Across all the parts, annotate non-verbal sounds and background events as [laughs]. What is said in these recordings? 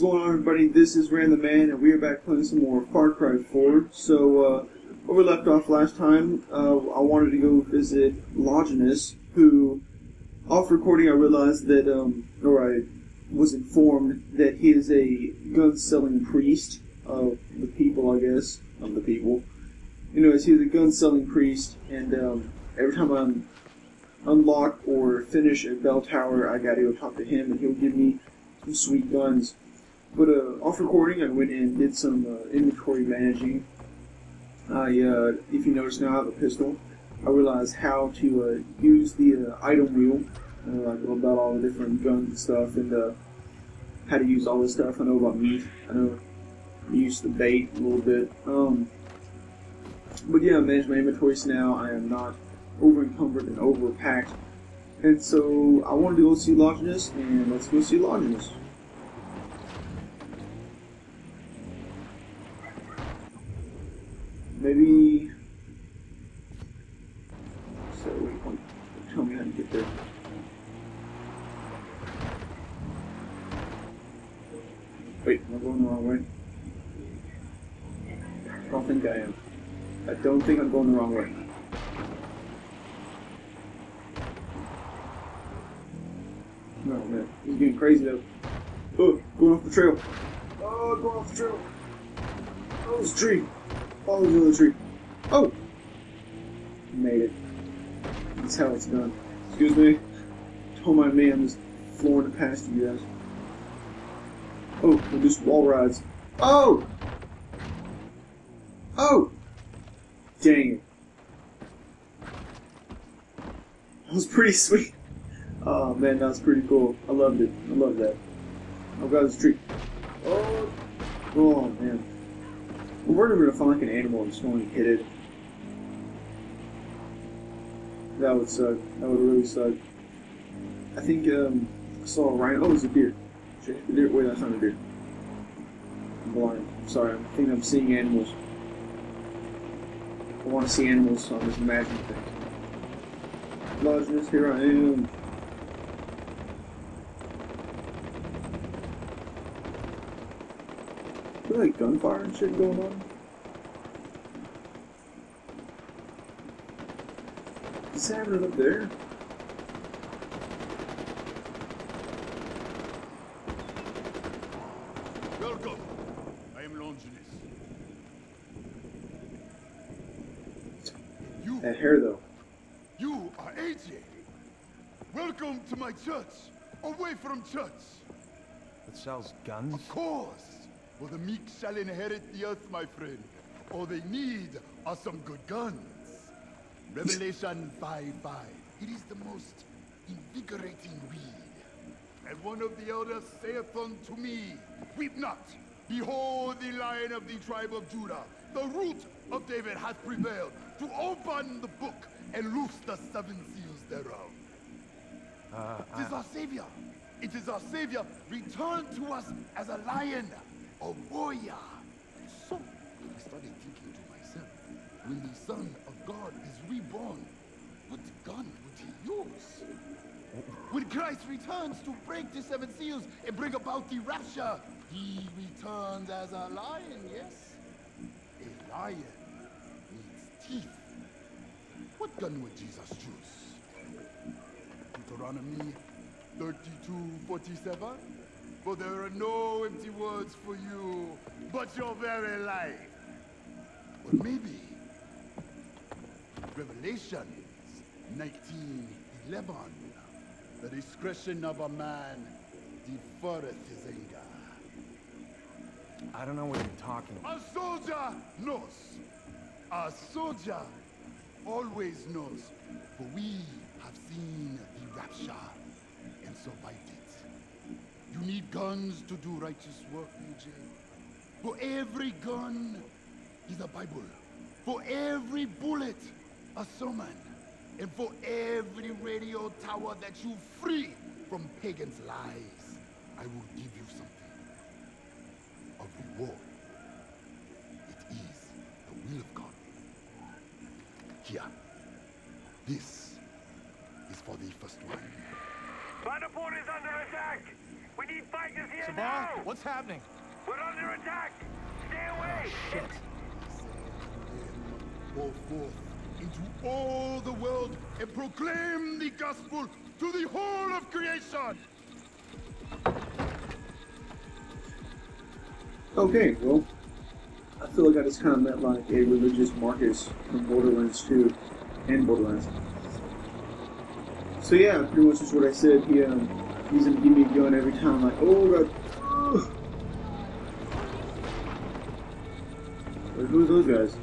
What's going on, everybody? This is Ran the Man, and we are back playing some more Far Cry 4. So, uh, where we left off last time, uh, I wanted to go visit Longinus, who, off recording, I realized that, um, or I was informed that he is a gun-selling priest of the people, I guess, of the people. Anyways, he's a gun-selling priest, and um, every time I'm unlock or finish a bell tower, I gotta go talk to him, and he'll give me some sweet guns. But uh, off recording, I went and did some uh, inventory managing. I, uh, if you notice now, I have a pistol. I realized how to uh, use the uh, item wheel. I know about all the different guns and stuff, and uh, how to use all this stuff. I know about meat. I know I use the bait a little bit. Um, but yeah, I manage my inventories now. I am not over encumbered and overpacked. And so I wanted to go see Longinus, and let's go see Longinus. Maybe. So, tell me how to get there. Wait, am I going the wrong way? I don't think I am. I don't think I'm going the wrong way. No, man. He's getting crazy though. Oh, going off the trail. Oh, going off the trail. Oh, there's a tree. Follow the tree. Oh! Made it. That's how it's done. Excuse me. Don't mind me, I'm just flooring it past you guys. Oh, some wall rides. Oh! Oh! Dang it. That was pretty [laughs] sweet. Oh man, that was pretty cool. I loved it. I love that. Oh god, this tree. Oh, oh man. We're gonna find like an animal and just going to hit it. That would suck. That would really suck. I think um, I saw a rhino. Oh, it's a deer. The deer. Wait, that's not a deer. I'm blind. I'm sorry. I think I'm seeing animals. I want to see animals, so I'm just imagining things. Longinus, here I am. Is there like gunfire and shit going on? What's happening up there? Welcome. I am Longinus. You, That hair though. you are Ajay. Welcome to my church. Away from church. That sells guns? Of course. For the meek shall inherit the earth, my friend. All they need are some good guns. Revelation 5 5. It is the most invigorating read. And one of the elders saith unto me, Weep not. Behold, the lion of the tribe of Judah, the root of David, hath prevailed to open the book and loose the seven seals thereof. Uh, It is our Savior. It is our Savior returned to us as a lion, a warrior. So, I started thinking to myself, when the Son of God is reborn, what gun would he use? When Christ returns to break the seven seals and bring about the rapture, he returns as a lion, yes? A lion needs teeth. What gun would Jesus choose? Deuteronomy 32:47. For there are no empty words for you, but your very life. But maybe Revelations 19:11. The discretion of a man deferreth his anger. I don't know what you're talking about. A soldier knows. A soldier always knows. For we have seen the rapture and survived. You need guns to do righteous work, Ajay. For every gun is a Bible. For every bullet, a sermon. And for every radio tower that you free from pagans' lies, I will give you something of reward. It is the will of God. Here. This is for the first one. Vanderpoort is under attack! We need fighters here Sabal, now! what's happening? We're under attack! Stay away! Shit. Go forth into all the world and proclaim the gospel to the whole of creation. Okay, well, I feel like I just kind of met like a religious Marcus from Borderlands 2 and Borderlands. So yeah, pretty much is what I said. He um, he's gonna give me a gun every time. Like, oh god. Wait, who's those guys?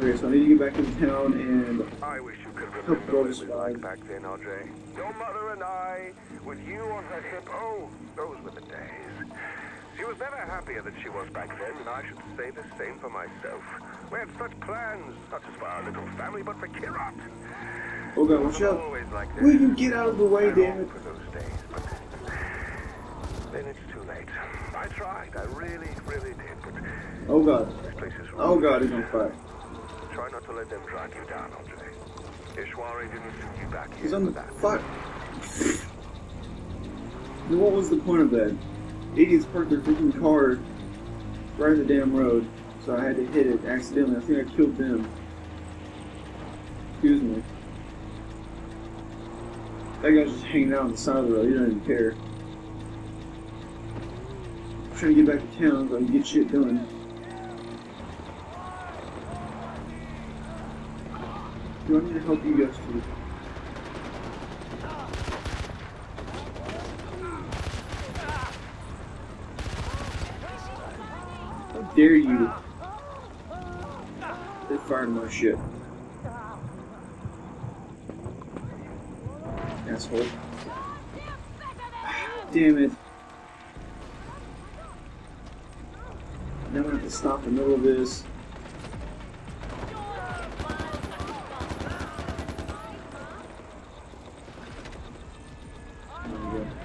Okay, so I need to get back into town and I wish you could Help remember go what it to was like back then, Andre. Your mother and I, with you on her hip, oh, those were the days. She was never happier than she was back then, and I should say the same for myself. We had such plans, not just for our little family, but for Kyrat. oh god, watch out! Like. Will you get out of the way, damn it! for those days, but then it's too late. I tried, I really, really did, but Oh god! this place is Oh god, he's on fire. Try not to let them drag you down, Andre. Ishwari didn't send you back here He's on the fuck. What was the point of that? Idiots parked their freaking car right in the damn road, so I had to hit it accidentally. I think I killed them. Excuse me. That guy's just hanging out on the side of the road. He doesn't even care. I'm trying to get back to town so I can get shit done. Do I need to help you guys too? Dare you? They fired my shit. Asshole. Damn it. Now I have to stop in the middle of this.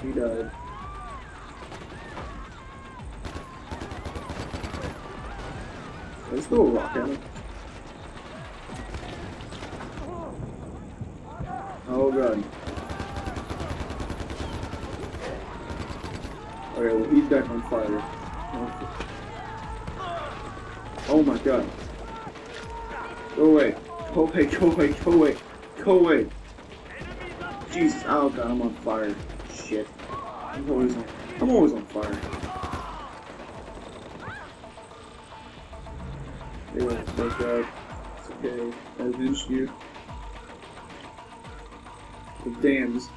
He died. Throw a rock at him. Oh god. Okay, well he's back on fire. Oh my god. Go away. Go away, go away, go away. Go away. Jesus, oh god, I'm on fire. Shit. I'm always on I'm always on fire. They wake up. It's okay. I avenged you. The dams.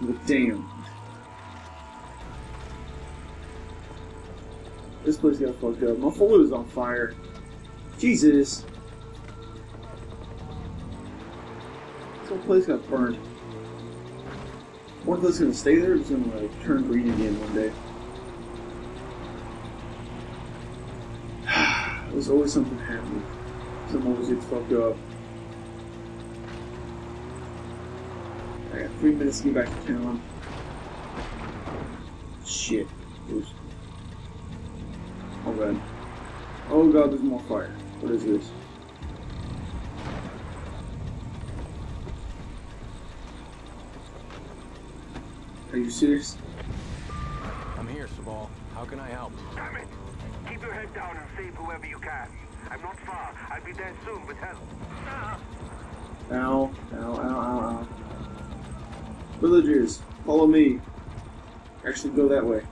The dam. This place got fucked up. My folder is on fire. Jesus. This whole place got burned. What if it's gonna stay there it's gonna like turn green again one day? There's always something happening. Something always gets fucked up. I got three minutes to get back to town. Shit. Oops. Oh god. Oh god, there's more fire. What is this? Are you serious? I'm here, Sabal. How can I help? Damn it! Keep your head down and save whoever you can. I'm not far. I'll be there soon with help. Ah. Ow, ow, ow, ow, ow. Villagers, follow me. Actually, go that way.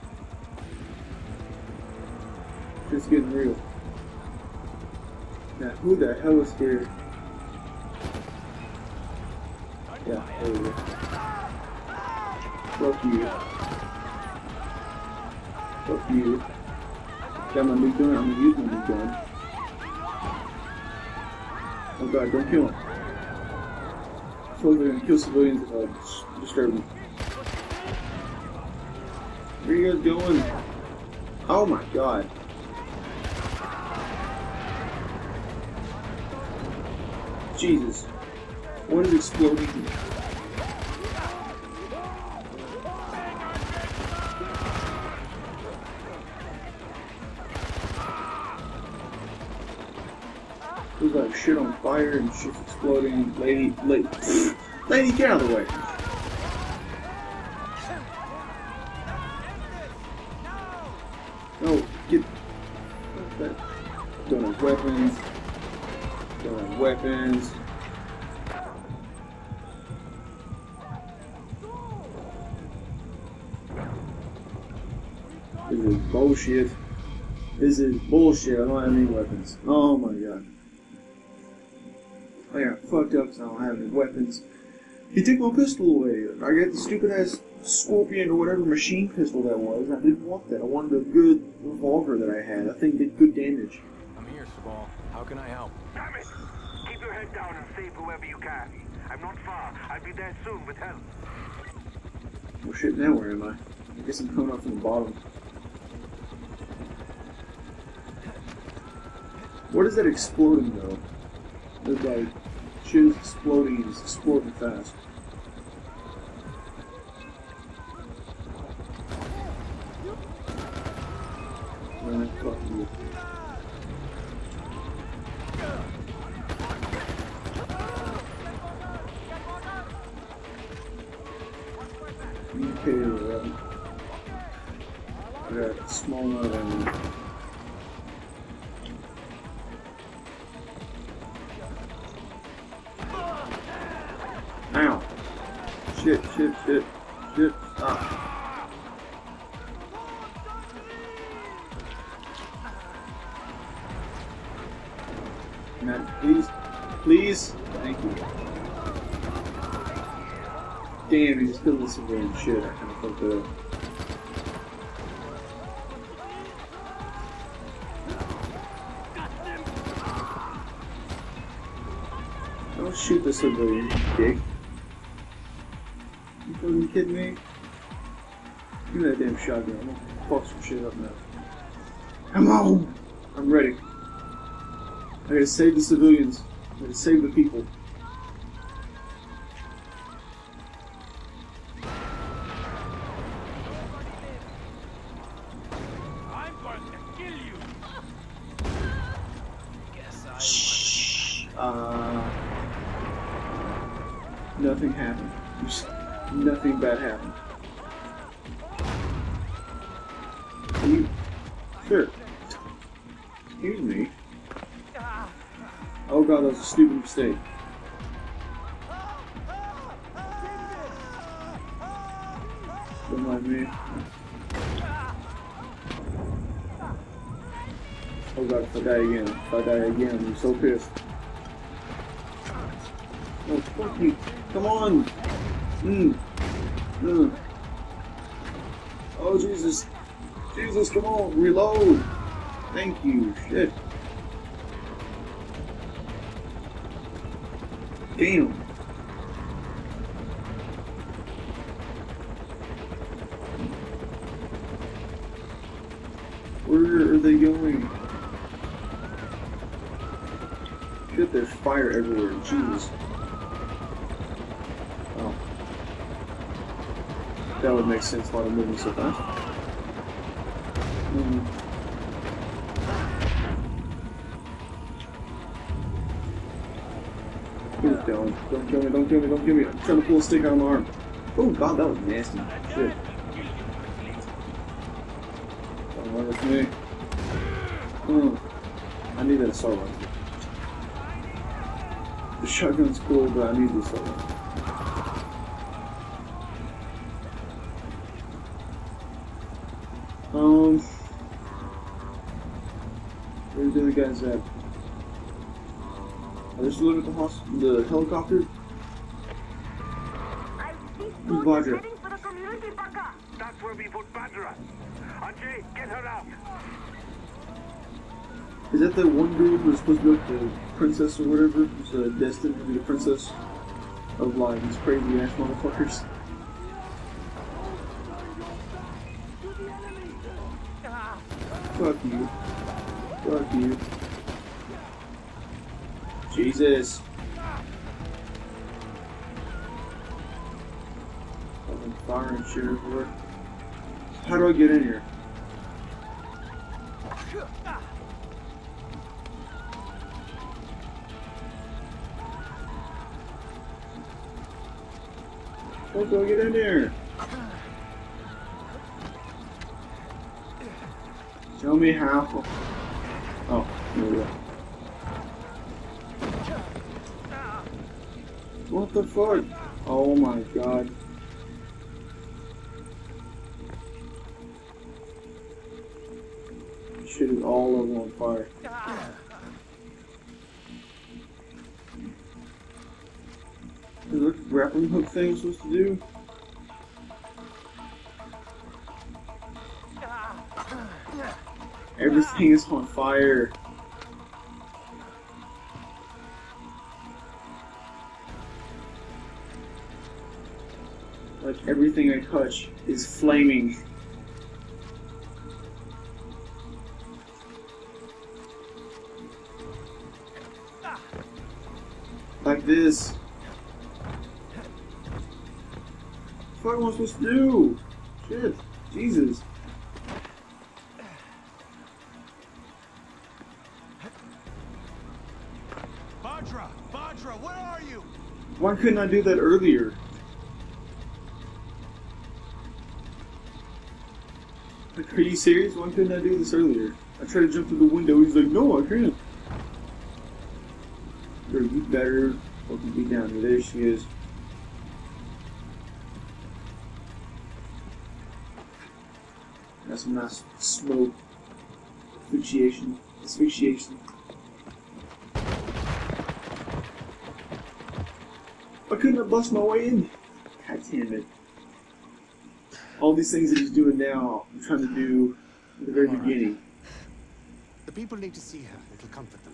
It's getting real. Now, who the hell is here? Yeah, there we go. Fuck you. Fuck you. Got my new gun, I'm use my new gun. Oh god, don't kill him. They're gonna kill civilians if I disturb them. Where are you guys going? Oh my god. Jesus. What is exploding? Shit on fire and shit's exploding. Lady, lady, Lady, get out of the way. No, get. Don't have weapons. Don't have weapons. This is bullshit. This is bullshit. I don't have any weapons. Oh my god. I got fucked up because I don't have any weapons. He took my pistol away. I got the stupid ass Scorpion or whatever machine pistol that was. I didn't want that. I wanted a good revolver that I had. I think did good damage. I'm here, Sabal. How can I help? Damn it! Keep your head down and save whoever you can. I'm not far. I'll be there soon with help. Well shit, now where am I? I guess I'm coming up from the bottom. What is that exploding though? It's like shit is exploding it's exploding fast. Shit, shit, shit, shit. Ah. Man, please, please. Thank you. Damn, he just killed the shit. I kind of fucked it up. Don't shoot the civilian, dick. Kidding me? Give me that damn shotgun. I'm gonna fuck some shit up now. Come on! I'm ready. I gotta save the civilians. I gotta save the people. God, that was a stupid mistake. Don't mind me. Oh god, if I die again, if I die again, I'm so pissed. Oh, fuck you. Come on! Mm. Mm. Oh, Jesus. Jesus, come on, reload! Thank you, shit. Where are they going? Shit, there's fire everywhere. Jesus. Oh. That would make sense why they're moving so fast. Don't. Kill me, don't kill me, don't kill me. I'm trying to pull a stick out of my arm. Oh god, that was nasty. Shit. Don't run with me. Hmm. I need that assault rifle. The shotgun's cool, but I need the assault rifle. Um, where's the other guys at? Are just at the hos- the helicopter? I see Who's soldiers for the community bunker. That's where we put Bhadra. Ajay, get her out. Is that the one dude who was supposed to be like the princess or whatever? Who's uh, destined to be the princess of like these crazy ass motherfuckers? Fuck you. Fuck you. Jesus. Fire and shit everywhere. How do I get in here? What do I get in there? Show me how. Oh, here we go. What the fuck? Oh my god. Shit is all over on fire. Is that grappling hook thing supposed to do? Everything is on fire. Like everything I touch is flaming. Like this. What am I supposed to do? Shit. Jesus. Vajra! Vajra, where are you? Why couldn't I do that earlier? Are you serious? Why couldn't I do this earlier? I tried to jump through the window. He's like, no, I can't. Girl, you better fucking be down here. There she is. That's some nice smoke. Asphyxiation. Asphyxiation. Why couldn't I bust my way in? God damn it. All these things that he's doing now, I'm trying to do at the very All right. beginning. The people need to see her. It'll comfort them.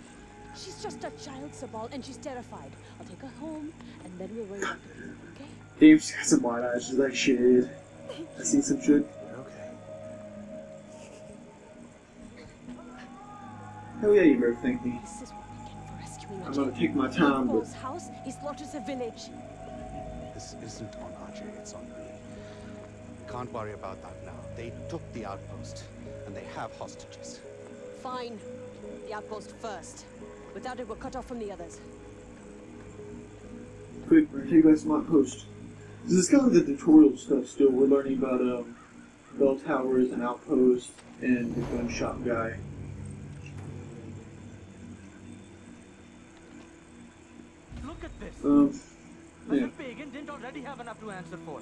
She's just a child, Sabal, and she's terrified. I'll take her home, and then we'll worry about her, okay? Damn, she's got some wide eyes. She's like, shit. I [laughs] see some shit. Okay. Hell yeah, you better thank me. This is what we get for rescuing I'm gonna take my time, but house, he slaughters a village. This isn't on Ajay, it's on me. Can't worry about that now. They took the outpost, and they have hostages. Fine. The outpost first. Without it, we're cut off from the others. quick, we're gonna take back my post. This is kind of the tutorial stuff still. We're learning about um, bell towers and outposts and the gun shop guy. Look at this. Um, yeah. if Pagan didn't already have enough to answer for.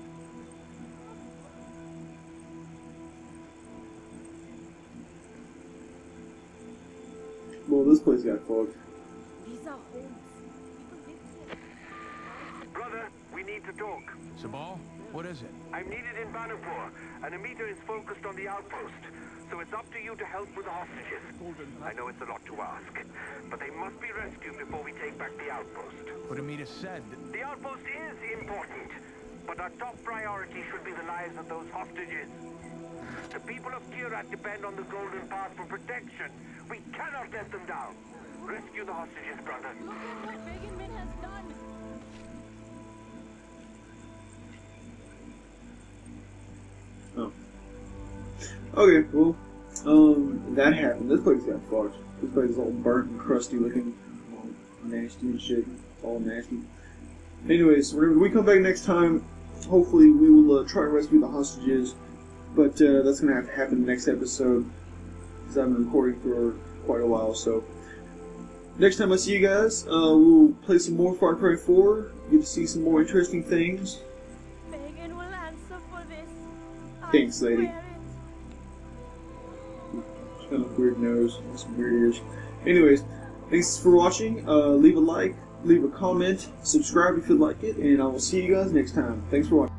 Well, this place got fogged. These are homes. People live here. Brother, we need to talk. Sabal, what is it? I'm needed in Banapur, and Amita is focused on the outpost. So it's up to you to help with the hostages. I know it's a lot to ask, but they must be rescued before we take back the outpost. But Amita said The outpost is important, but our top priority should be the lives of those hostages. The people of Kyrat depend on the Golden Path for protection. We cannot let them down. Rescue the hostages, brother. Look at what Pagan Min has done. Oh. Okay, well, um, that happened. This place got fucked. This place is all burnt and crusty looking, all nasty and shit. All nasty. Anyways, whenever we come back next time, hopefully we will uh, try to rescue the hostages. But uh, that's gonna have to happen next episode because I've been recording for quite a while. So next time I see you guys, uh, we'll play some more Far Cry 4. Get to see some more interesting things. Pagan will answer for this. Thanks, lady. swear it. kind of weird nose some weird ears. Anyways, thanks for watching. Uh, leave a like, leave a comment, subscribe if you like it, and I will see you guys next time. Thanks for watching.